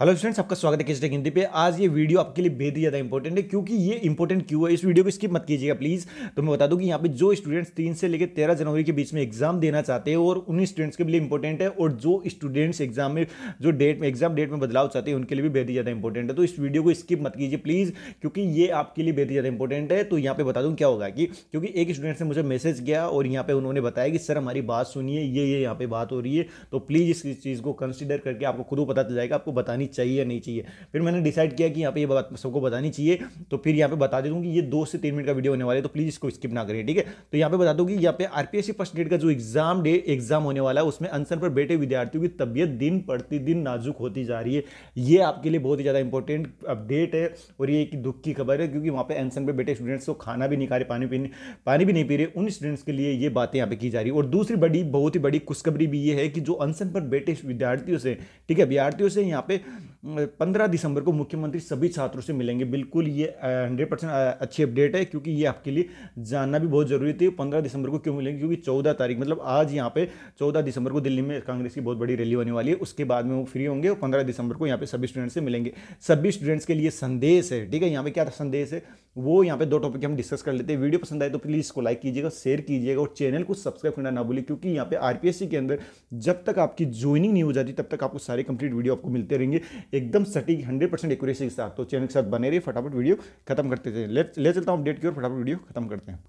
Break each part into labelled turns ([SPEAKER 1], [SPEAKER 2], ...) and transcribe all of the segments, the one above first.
[SPEAKER 1] Hello students, आपका स्वागत है किसटेक हिंदी पे। आज ये वीडियो आपके लिए बेहद ही ज़्यादा इंपॉर्टेंट है, क्योंकि ये इंपॉर्टेंट क्यों है? इस वीडियो को स्किप मत कीजिएगा प्लीज़ तो मैं बता दूँ कि यहाँ पे जो स्टूडेंट्स तीन से लेकर तेरह जनवरी के बीच में एग्ज़ाम देना चाहते हैं, और उन्हीं स्टूडेंट्स के लिए इंपॉर्टेंट है, और जो स्टूडेंट्स एग्ज़ाम में, जो डेट में एग्ज़ाम डेट में बदलाव चाहते हैं, उनके लिए भी बेहद ही ज़्यादा इंपॉर्टेंट है। तो इस वीडियो को स्किप मत कीजिए प्लीज़ क्योंकि ये आपके लिए बेहद ही ज़्यादा इंपॉर्टेंट है। तो यहाँ पे बता दूँ क्या होगा कि, क्योंकि एक स्टूडेंट ने मुझे मैसेज किया और यहाँ पे उन्होंने बताया कि सर हमारी बात सुनिए, ये ये यहाँ पे बात हो रही है। तो प्लीज़ इस चीज़ को कंसिडर करके आपको खुद पता चल जाएगा, आपको बतानी चाहिए या नहीं चाहिए। फिर मैंने डिसाइड किया कि यहाँ पे ये बात सबको बतानी चाहिए तो फिर यहाँ पे बता देता हूँ कि ये दो से तीन मिनट का वीडियो होने वाले तो प्लीज़ इसको स्किप ना करिए ठीक है? तो यहाँ पे बता दूँ कि यहाँ पे आरपीएससी फ़र्स्ट डेट का जो एग्ज़ाम डे एग्ज़ाम होने वाला है, उसमें अनसन पर बैठे विद्यार्थियों की तबियत दिन प्रतिदिन नाजुक होती जा रही है। ये आपके लिए बहुत ही ज़्यादा इंपॉर्टेंट अपडेट है और ये एक दुख की खबर है, क्योंकि वहाँ पे अनसन पर बैठे स्टूडेंट्स को खाना भी नहीं खा रहे, पानी पीने, पानी भी नहीं पी रहे, उन स्टूडेंट्स के लिए ये बातें यहाँ पे की जा रही है। और दूसरी बड़ी, बहुत ही बड़ी खुशखबरी भी ये है कि जो अनशन पर बैठे विद्यार्थियों से, ठीक है? विद्यार्थियों से यहाँ पे again. पंद्रह दिसंबर को मुख्यमंत्री सभी छात्रों से मिलेंगे। बिल्कुल ये हंड्रेड परसेंट अच्छी अपडेट है क्योंकि ये आपके लिए जानना भी बहुत ज़रूरी थी। पंद्रह दिसंबर को क्यों मिलेंगे? क्योंकि चौदह तारीख मतलब आज यहाँ पे चौदह दिसंबर को दिल्ली में कांग्रेस की बहुत बड़ी रैली होने वाली है। उसके बाद में वो फ्री होंगे और पंद्रह दिसंबर को यहाँ पे सभी स्टूडेंट्स से मिलेंगे। सभी स्टूडेंट्स के लिए संदेश है, ठीक है? यहाँ पे क्या संदेश है। वो यहाँ पे दो टॉपिक हम डिस्कस कर लेते हैं। वीडियो पसंद आए तो प्लीज़ इसको लाइक कीजिएगा शेयर कीजिएगा और चैनल को सब्सक्राइब करना ना भूलिए क्योंकि यहाँ पे आरपीएससी के अंदर जब तक आपकी ज्वाइनिंग नहीं हो जाती, तब तक आपको सारे कंप्लीट वीडियो आपको मिलते रहेंगे। एकदम सटीक हंड्रेड परसेंट एक्यूरेसी के साथ। तो चैनल के साथ बने रहिए, फटाफट वीडियो खत्म करते थे ले ले चलता हूँ अपडेट की और फटाफट वीडियो खत्म करते हैं।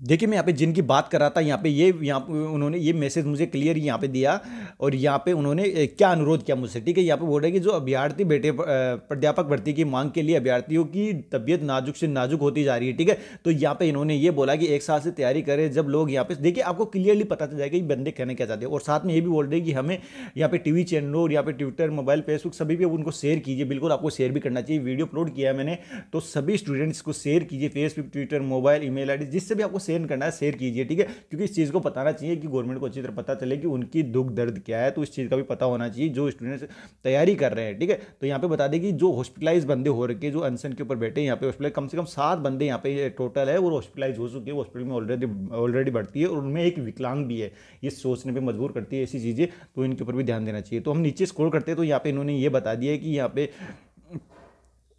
[SPEAKER 1] देखिए, मैं यहाँ पे जिनकी बात कर रहा था, यहाँ पे ये, यहाँ उन्होंने ये मैसेज मुझे क्लियर यहाँ पे दिया और यहाँ पे उन्होंने क्या अनुरोध किया मुझसे? ठीक है, यहाँ पे बोल रहे हैं कि जो अभ्यार्थी बेटे प्राध्यापक भर्ती की मांग के लिए अभ्यार्थियों की तबियत नाजुक से नाजुक होती जा रही है, ठीक है? तो यहाँ पे इन्होंने ये बोला कि एक साल से तैयारी करें, जब लोग यहाँ पे, देखिए, आपको क्लियरली पता चल जाएगा कि बंदे कहने क्या चाहते हैं। और साथ में ये भी बोल रहे हैं कि हमें यहाँ पे टीवी चैनलों और यहाँ पे ट्विटर मोबाइल फेसबुक सभी भी उनको शेयर कीजिए, बिल्कुल आपको शेयर भी करना चाहिए। वीडियो अपलोड किया मैंने तो सभी स्टूडेंट्स को शेयर कीजिए Facebook Twitter mobile e mail जिससे भी आपको शेयर करना है शेयर कीजिए, ठीक है? क्योंकि इस चीज़ को बताना चाहिए कि गवर्नमेंट को अच्छी तरह पता चले कि उनकी दुख दर्द क्या है तो इस चीज़ का भी पता होना चाहिए, जो स्टूडेंट्स तैयारी कर रहे हैं, ठीक है? तो यहाँ पे बता दें कि जो हॉस्पिटलाइज बंदे हो रखे, जो अनसन के ऊपर बैठे यहाँ पे हॉस्पिटल कम से कम सात बंदे यहाँ पे टोटल है, वो हॉस्पिटलाइज हो चुके हैं हॉस्पिटल में ऑलरेडी ऑलरेडी बढ़ती है और उनमें एक विकलांग भी है। ये सोचने पर मजबूर करती है ऐसी चीज़ें तो इनके ऊपर भी ध्यान देना चाहिए। तो हम नीचे स्कोर करते हैं तो यहाँ पे इन्होंने ये बता दिया कि यहाँ पे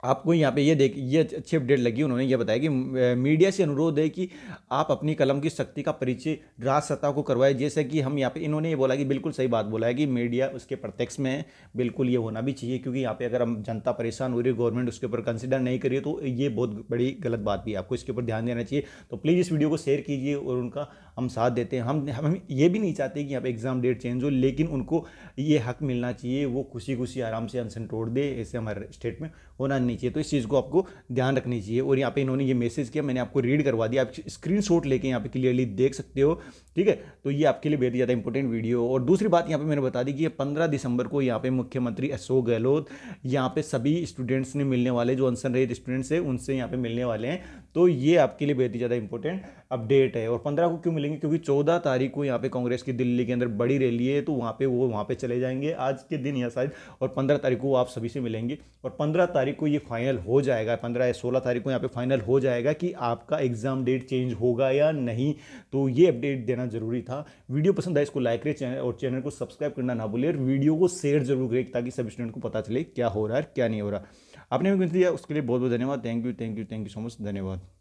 [SPEAKER 1] आपको यहाँ पे ये देख, ये अच्छी अपडेट लगी, उन्होंने ये बताया कि मीडिया से अनुरोध है कि आप अपनी कलम की शक्ति का परिचय, राज सत्ता को करवाए। जैसे कि हम यहाँ पे, इन्होंने ये बोला कि, बिल्कुल सही बात बोला है कि मीडिया उसके प्रत्यक्ष में है, बिल्कुल ये होना भी चाहिए, क्योंकि यहाँ पे अगर हम जनता परेशान हो रही है गवर्नमेंट उसके ऊपर कंसिडर नहीं करिए तो ये बहुत बड़ी गलत बात भी है। आपको इसके ऊपर ध्यान देना चाहिए। तो प्लीज़ इस वीडियो को शेयर कीजिए और उनका हम साथ देते हैं। हम हम ये भी नहीं चाहते कि यहाँ पे एग्ज़ाम डेट चेंज हो, लेकिन उनको ये हक मिलना चाहिए, वो खुशी खुशी आराम से अनशन तोड़ दे, ऐसे हमारे स्टेट में होना नहीं चाहिए। तो इस चीज़ को आपको ध्यान रखनी चाहिए। और यहाँ पे इन्होंने ये मैसेज किया, मैंने आपको रीड करवा दिया। आप स्क्रीन शॉट लेके यहाँ पे क्लियरली देख सकते हो, ठीक है? तो ये आपके लिए बेहद ज़्यादा इंपॉर्टेंट वीडियो और दूसरी बात यहाँ पे मैंने बता दी कि पंद्रह दिसंबर को यहाँ पे मुख्यमंत्री अशोक गहलोत, यहाँ पर सभी स्टूडेंट्स ने मिलने वाले, जो अनसन रहित स्टूडेंट्स हैं, उनसे यहाँ पर मिलने वाले हैं। तो ये आपके लिए बहुत ही ज़्यादा इंपॉर्टेंट अपडेट है। और पंद्रह को क्यों मिलेंगे? क्योंकि चौदह तारीख को यहाँ पे कांग्रेस की दिल्ली के अंदर बड़ी रैली है तो वहाँ पे वो वहाँ पे चले जाएँगे आज के दिन या शायद, और पंद्रह तारीख को आप सभी से मिलेंगे। और पंद्रह तारीख को ये फाइनल हो जाएगा, पंद्रह या सोलह तारीख को यहाँ पे फाइनल हो जाएगा कि आपका एग्ज़ाम डेट चेंज होगा या नहीं। तो ये अपडेट देना ज़रूरी था। वीडियो पसंद आए इसको लाइक करें और चैनल को सब्सक्राइब करना ना भूलिए और वीडियो को शेयर ज़रूर करें ताकि सभी स्टूडेंट को पता चले क्या हो रहा है क्या नहीं हो रहा। आपने भी दिया, उसके लिए बहुत बहुत धन्यवाद। Thank you thank you thank you so much धन्यवाद।